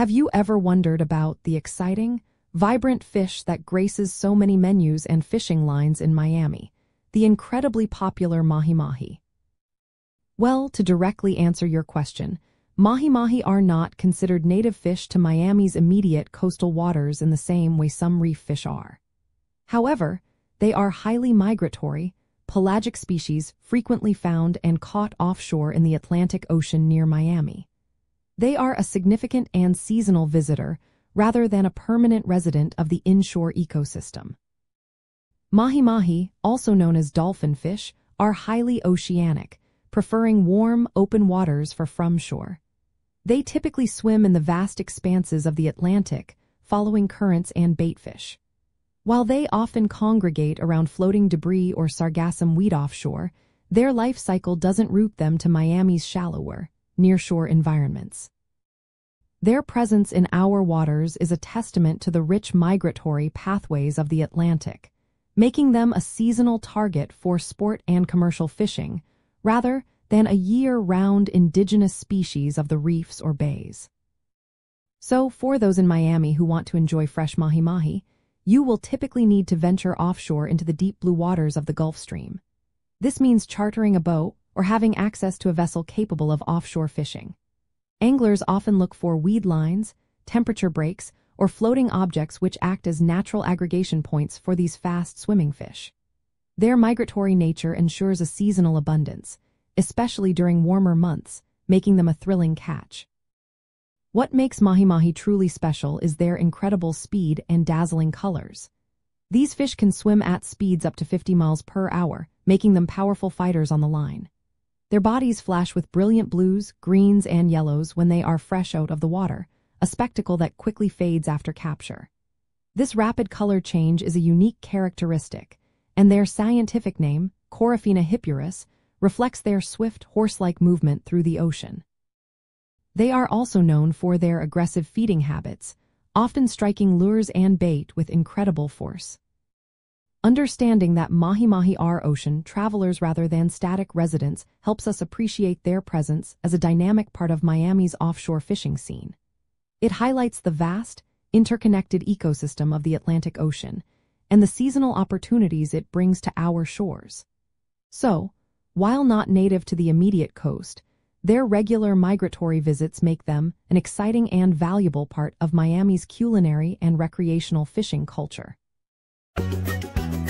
Have you ever wondered about the exciting, vibrant fish that graces so many menus and fishing lines in Miami, the incredibly popular mahi-mahi? Well, to directly answer your question, mahi-mahi are not considered native fish to Miami's immediate coastal waters in the same way some reef fish are. However, they are highly migratory, pelagic species frequently found and caught offshore in the Atlantic Ocean near Miami. They are a significant and seasonal visitor rather than a permanent resident of the inshore ecosystem. Mahi-mahi, also known as dolphin fish, are highly oceanic, preferring warm, open waters for from shore. They typically swim in the vast expanses of the Atlantic, following currents and baitfish. While they often congregate around floating debris or sargassum weed offshore, their life cycle doesn't root them to Miami's shallower, nearshore environments. Their presence in our waters is a testament to the rich migratory pathways of the Atlantic, making them a seasonal target for sport and commercial fishing, rather than a year-round indigenous species of the reefs or bays. So, for those in Miami who want to enjoy fresh mahi-mahi, you will typically need to venture offshore into the deep blue waters of the Gulf Stream. This means chartering a boat or having access to a vessel capable of offshore fishing. Anglers often look for weed lines, temperature breaks, or floating objects which act as natural aggregation points for these fast swimming fish. Their migratory nature ensures a seasonal abundance, especially during warmer months, making them a thrilling catch. What makes mahi-mahi truly special is their incredible speed and dazzling colors. These fish can swim at speeds up to 50 miles per hour, making them powerful fighters on the line. Their bodies flash with brilliant blues, greens, and yellows when they are fresh out of the water, a spectacle that quickly fades after capture. This rapid color change is a unique characteristic, and their scientific name, Coryphaena hippurus, reflects their swift, horse-like movement through the ocean. They are also known for their aggressive feeding habits, often striking lures and bait with incredible force. Understanding that mahi-mahi are ocean travelers rather than static residents helps us appreciate their presence as a dynamic part of Miami's offshore fishing scene. It highlights the vast, interconnected ecosystem of the Atlantic Ocean and the seasonal opportunities it brings to our shores. So, while not native to the immediate coast, their regular migratory visits make them an exciting and valuable part of Miami's culinary and recreational fishing culture. ピッ!